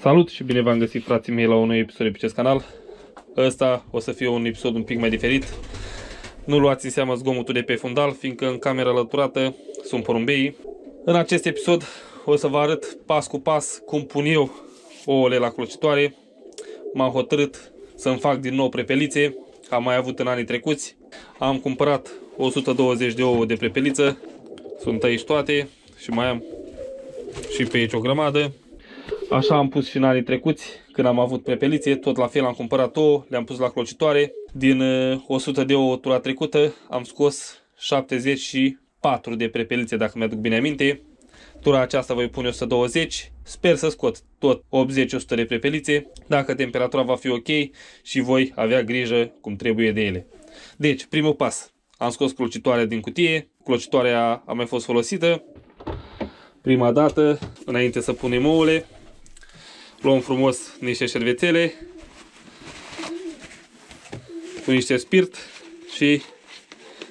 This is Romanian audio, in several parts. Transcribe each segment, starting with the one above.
Salut și bine v-am găsit frații mei la un nou episod de pe acest canal. Ăsta o să fie un episod un pic mai diferit. Nu luați în seamă zgomotul de pe fundal, fiindcă în camera alăturată sunt porumbei. În acest episod o să vă arăt pas cu pas cum pun eu ouăle la clocitoare. M-am hotărât să-mi fac din nou prepelițe, am mai avut în anii trecuți. Am cumpărat 120 de ouă de prepeliță, sunt aici toate și mai am și pe aici o grămadă. Așa am pus și în anii trecuți, când am avut prepeliție, tot la fel am cumpărat ouă, le-am pus la clocitoare. Din 100 uh, de ouă tura trecută am scos 74 de prepelițe, dacă mi-aduc bine aminte. Tura aceasta voi pune 120. Sper să scot tot 80-100 de prepelițe, dacă temperatura va fi ok și voi avea grijă cum trebuie de ele. Deci, primul pas. Am scos clocitoarea din cutie, clocitoarea a mai fost folosită. Prima dată, înainte să punem ouăle, luăm frumos niște șervețele cu niște spirit și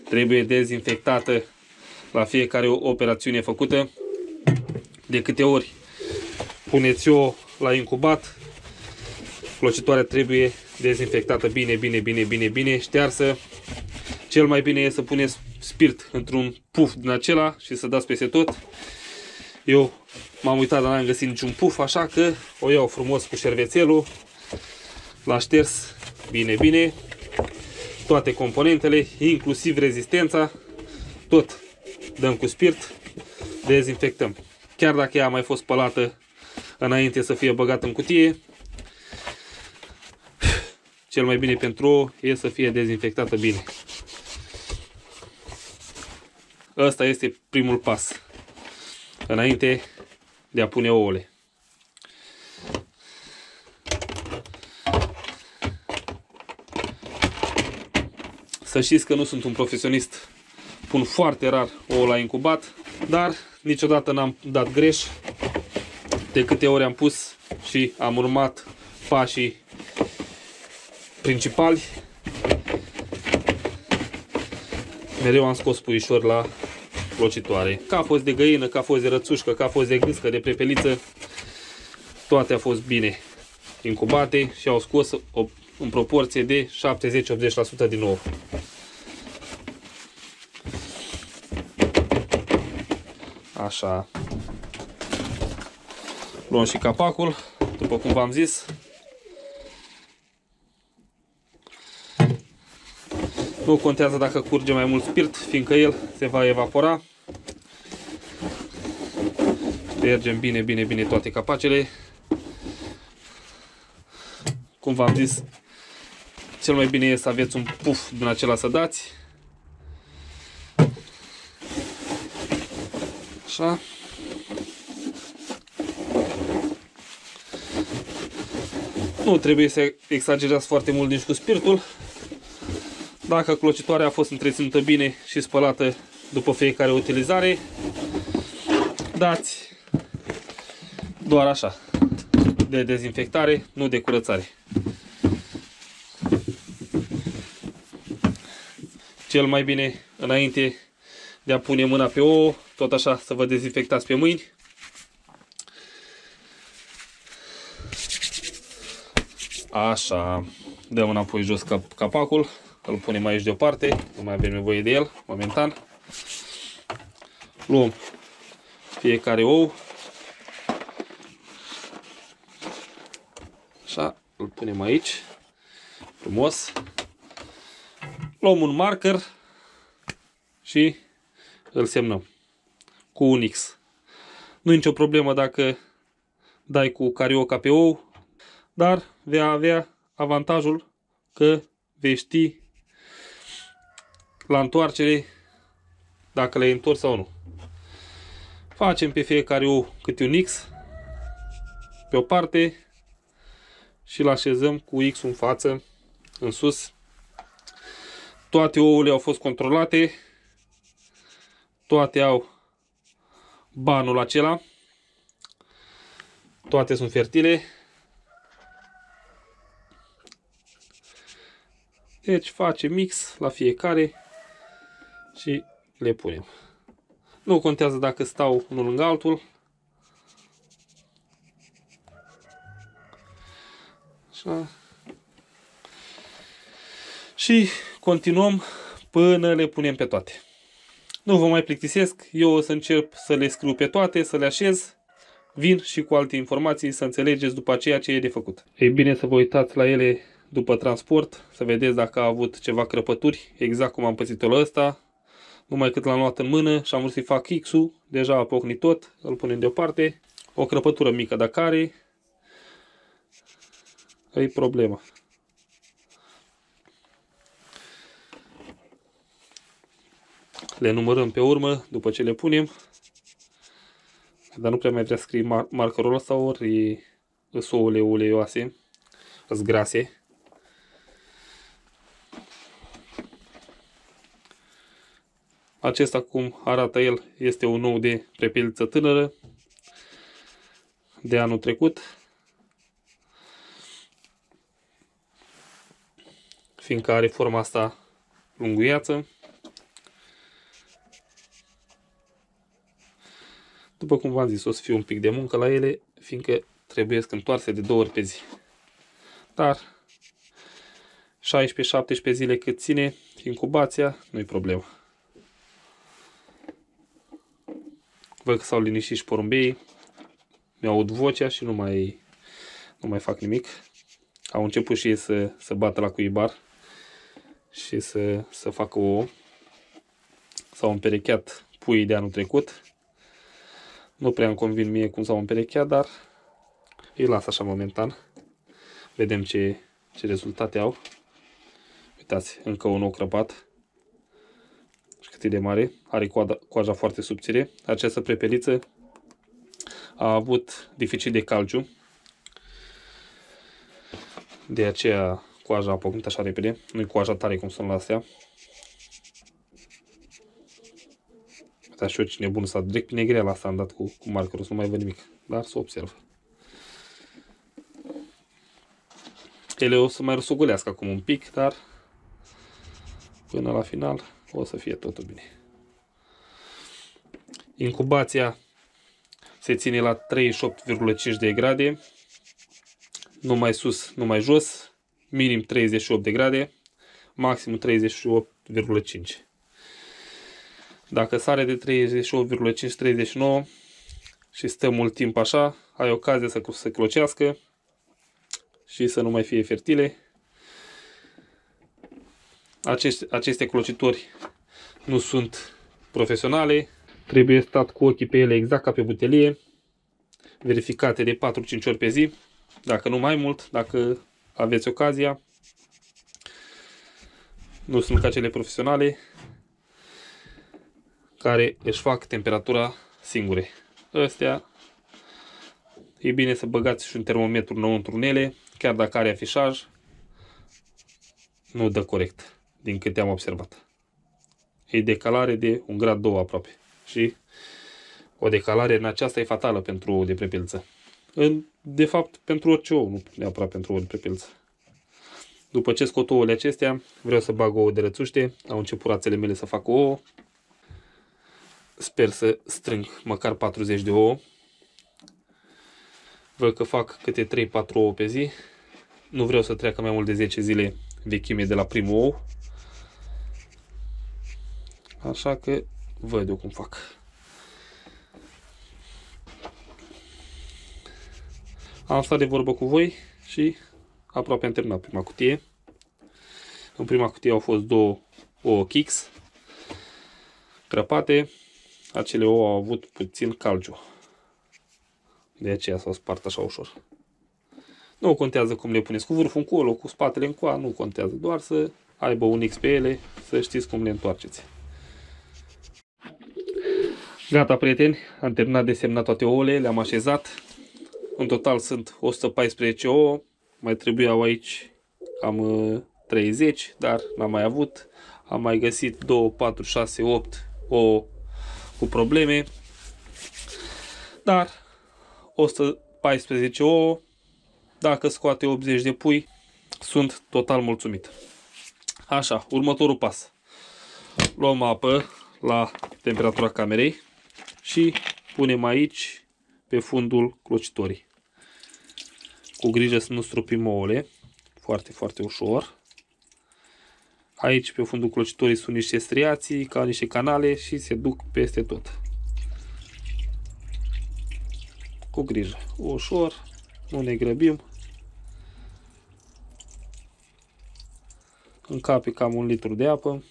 trebuie dezinfectată la fiecare operațiune făcută. De câte ori puneți o la incubat, clocitoarea trebuie dezinfectată bine, bine, bine, bine, bine, ștearsă. Cel mai bine e să puneți spirit într-un puf din acela și să dați peste tot. Eu m-am uitat, dar n-am găsit niciun puf, așa că o iau frumos cu șervețelul, l-a șters bine, bine, toate componentele, inclusiv rezistența, tot dăm cu spirit, dezinfectăm. Chiar dacă ea a mai fost spălată înainte să fie băgată în cutie, cel mai bine pentru o e să fie dezinfectată bine. Ăsta este primul pas. Înainte de a pune ouăle. Să știți că nu sunt un profesionist, pun foarte rar ouă la incubat, dar niciodată n-am dat greș. De câte ori am pus și am urmat pașii principali, mereu am scos puișor la plocitoare. Ca a fost de găină, ca a fost de rățușcă, ca a fost de gâscă, de prepeliță, toate au fost bine incubate și au scos o, în proporție de 70-80% din nou. Așa. Luăm și capacul, după cum v-am zis. Nu contează dacă curge mai mult spirit, fiindcă el se va evapora. Spergem bine, bine, bine toate capacele. Cum v-am zis, cel mai bine e să aveți un puf din acela să dați. Așa. Nu trebuie să exagerați foarte mult nici cu spiritul. Dacă clocitoarea a fost întreținută bine și spălată după fiecare utilizare, dați doar așa, de dezinfectare, nu de curățare. Cel mai bine, înainte de a pune mâna pe ouă, tot așa să vă dezinfectați pe mâini. Așa, dăm înapoi jos cap capacul. Îl punem aici deoparte, nu mai avem nevoie de el, momentan. Luăm fiecare ou. Așa, îl punem aici, frumos. Luăm un marker și îl semnăm cu un X. Nu e nicio problemă dacă dai cu carioca pe ou, dar vei avea avantajul că vei ști la întoarcere dacă le-ai întors sau nu. Facem pe fiecare ou câte un X pe o parte și îl așezăm cu X în față, în sus. Toate ouăle au fost controlate, toate au banul acela, toate sunt fertile. Deci facem mix la fiecare și le punem. Nu contează dacă stau unul lângă altul. Așa. Și continuăm până le punem pe toate. Nu vă mai plictisesc, eu o să încerc să le scriu pe toate, să le așez, vin și cu alte informații să înțelegeți după aceea ce e de făcut. E bine să vă uitați la ele după transport, să vedeți dacă a avut ceva crăpături, exact cum am pățit-o la ăsta, numai cât l-am luat în mână și am vrut să-i fac X-ul, deja a pocnit tot, îl punem deoparte, o crăpătură mică dacă are, e problema. Le numărăm pe urmă, după ce le punem. Dar nu prea mai vrea scrie mar markerul ăsta, ori ouăle uleioase, sunt grase. Acesta, cum arată el, este un nou de prepeliță tânără de anul trecut. Fiindcă are forma asta lunguiață. După cum v-am zis, o să fie un pic de muncă la ele, fiindcă trebuie să întoarse de două ori pe zi. Dar 16-17 zile cât ține incubația, nu-i problemă. Văd că s-au liniștit și porumbei, mi-aud vocea și nu mai, nu mai fac nimic. Au început și ei să, să bată la cuibar și să, să facă o S-au împerecheat puii de anul trecut nu prea îmi convin mie cum s-au împerecheat, dar îi las așa momentan. Vedem ce, ce rezultate au. Uitați, încă un nou crăpat. Și cât e de mare. Are coada, coaja foarte subțire. Această prepeliță a avut deficit de calciu. De aceea coaja a pocnit așa repede. Nu-i coaja tare cum sunt la astea. Dar și eu cine bun să direct pe negrea la asta am dat cu, cu markerul, să nu mai văd nimic. Dar să observ. Ele o să mai răsugulească acum un pic, dar până la final o să fie totul bine. Incubația se ține la 38,5 de grade, nu mai sus, nu mai jos, minim 38 de grade, maxim 38,5. Dacă sare de 38,5-39 și stă mult timp așa, ai ocazia să se clocească și să nu mai fie fertile. Aceste, aceste clocitori nu sunt profesionale, trebuie stat cu ochii pe ele exact ca pe butelie, verificate de 4-5 ori pe zi, dacă nu mai mult, dacă aveți ocazia. Nu sunt ca cele profesionale, care își fac temperatura singure. Astea e bine să băgați și un termometru înăuntru în ele, chiar dacă are afișaj, nu dă corect, din câte am observat. E decalare de un grad 2 aproape. Și o decalare în aceasta e fatală pentru ou de prepilță. De fapt, pentru orice ou, nu neapărat pentru ou de prepilță. După ce scot ouăle acestea, vreau să bag ouă de rățuște. Au început rațele mele să facă ouă. Sper să strâng măcar 40 de ouă. Văd că fac câte 3-4 ouă pe zi. Nu vreau să treacă mai mult de 10 zile vechime de la primul ou. Așa că văd eu cum fac. Am stat de vorbă cu voi și aproape am terminat prima cutie. În prima cutie au fost două ouă Kix crăpate acele ouă au avut puțin calciu. De aceea s-au spart așa ușor. Nu contează cum le puneți cu vârful încolo, cu spatele încoa, nu contează. Doar să aibă un X pe ele, să știți cum le întoarceți. Gata, prieteni, am terminat de semnat toate ouăle, le-am așezat. În total sunt 114 ouă, mai trebuiau aici cam 30, uh, dar n-am mai avut. Am mai găsit 2, 4, 6, 8 ouă cu probleme. Dar 114 ouă, dacă scoate 80 de pui, sunt total mulțumit. Așa, următorul pas. Luăm apă la temperatura camerei și punem aici pe fundul clocitorii. Cu grijă să nu stropim ouăle, Foarte, foarte ușor. Aici, pe fundul clocitorii, sunt niște striații, ca niște canale și se duc peste tot. Cu grijă. Ușor, nu ne grăbim. Încape cam un litru de apă.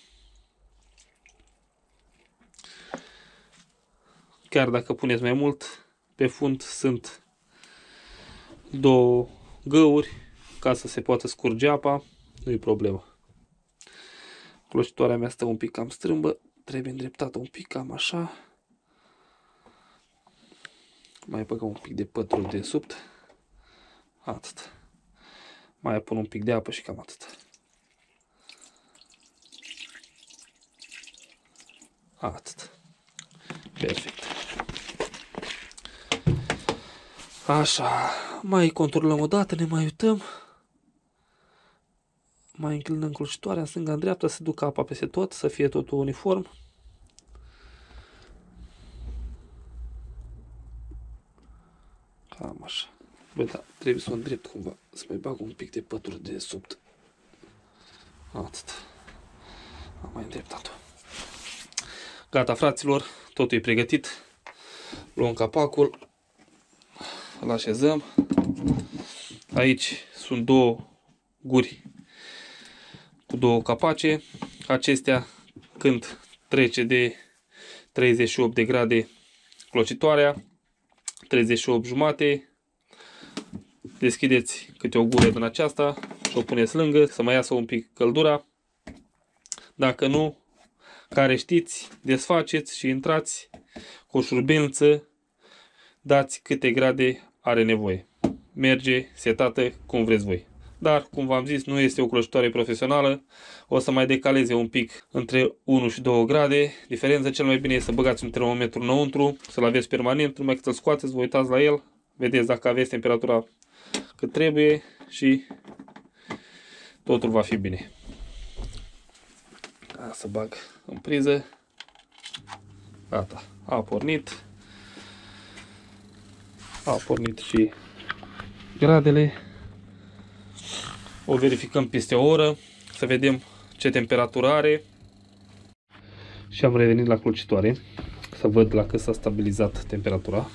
Chiar dacă puneți mai mult, pe fund sunt două găuri ca să se poată scurge apa, nu e problemă. Cloșitoarea mea stă un pic cam strâmbă, trebuie îndreptată un pic cam așa. Mai băgăm un pic de pătru de subt. Atât. Mai pun un pic de apă și cam atât. Atât. Perfect. Așa, mai conturăm o dată, ne mai uităm. Mai înclinăm crucitoarea în stânga în dreapta, să ducă apa peste tot, să fie totul uniform. Cam așa. Bă, da, trebuie să o îndrept cumva, să mai bag un pic de pături de sub. Atât. Am mai îndreptat-o. Gata, fraților, totul e pregătit. Luăm capacul, îl așezăm. Aici sunt două guri cu două capace. Acestea, când trece de 38 de grade clocitoarea, 38 jumate, deschideți câte o gură din aceasta și o puneți lângă să mai iasă un pic căldura. Dacă nu, care știți, desfaceți și intrați cu o șurbelniță, dați câte grade are nevoie. Merge setată cum vreți voi. Dar, cum v-am zis, nu este o cloșitoare profesională. O să mai decaleze un pic între 1 și 2 grade. Diferența cel mai bine este să băgați un termometru înăuntru, să-l aveți permanent, numai cât îl scoateți, vă uitați la el, vedeți dacă aveți temperatura cât trebuie și totul va fi bine. A, să bag în priză. Gata, a pornit. A pornit și gradele. O verificăm peste o oră, să vedem ce temperatură are. Și am revenit la clocitoare, să văd la cât s-a stabilizat temperatura.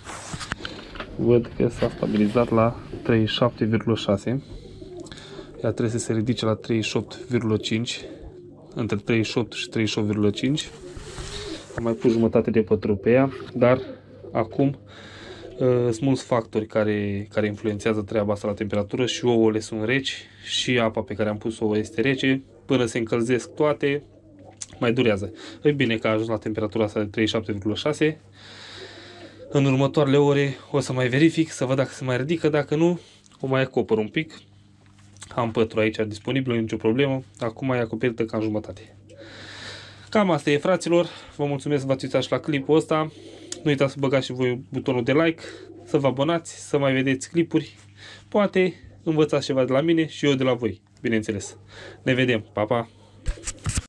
Văd că s-a stabilizat la 37,6. Ea trebuie să se ridice la 38,5, între 38 și 38,5. Am mai pus jumătate de pătru pe ea, dar acum Uh, sunt mulți factori care, care influențează treaba asta la temperatură și ouăle sunt reci și apa pe care am pus-o este rece. Până se încălzesc toate, mai durează. E bine că a ajuns la temperatura asta de 37,6. În următoarele ore o să mai verific, să văd dacă se mai ridică, dacă nu, o mai acopăr un pic. Am pătru aici disponibil, nicio problemă. Acum e acoperită cam jumătate. Cam asta e, fraților. Vă mulțumesc că v-ați uitat și la clipul ăsta. Nu uitați să băgați și voi butonul de like, să vă abonați, să mai vedeți clipuri. Poate învățați ceva de la mine și eu de la voi, bineînțeles. Ne vedem, pa, pa!